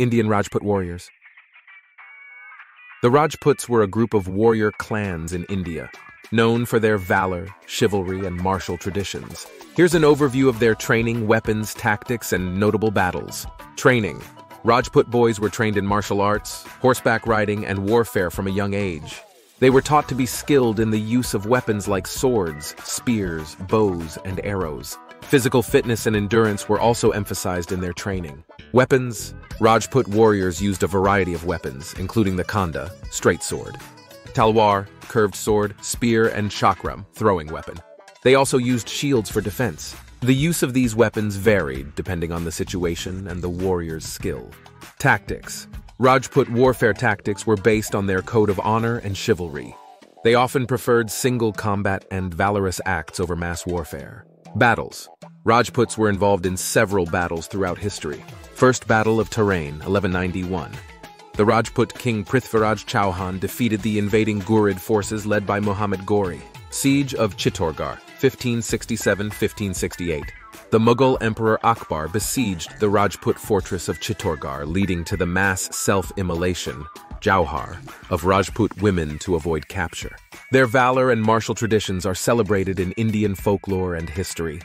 Indian Rajput warriors. The Rajputs were a group of warrior clans in India, known for their valor, chivalry, and martial traditions. Here's an overview of their training, weapons, tactics, and notable battles. Training. Rajput boys were trained in martial arts, horseback riding, and warfare from a young age. They were taught to be skilled in the use of weapons like swords, spears, bows, and arrows. Physical fitness and endurance were also emphasized in their training. Weapons Rajput warriors used a variety of weapons, including the khanda, straight sword, talwar, curved sword, spear, and chakram, throwing weapon. They also used shields for defense. The use of these weapons varied depending on the situation and the warrior's skill. Tactics Rajput warfare tactics were based on their code of honor and chivalry. They often preferred single combat and valorous acts over mass warfare. Battles Rajputs were involved in several battles throughout history. First Battle of Tarain, 1191. The Rajput king Prithviraj Chauhan defeated the invading Ghurid forces led by Muhammad Ghori. Siege of Chittorgarh, 1567-1568. The Mughal Emperor Akbar besieged the Rajput fortress of Chittorgarh, leading to the mass self-immolation, Jauhar, of Rajput women to avoid capture. Their valor and martial traditions are celebrated in Indian folklore and history.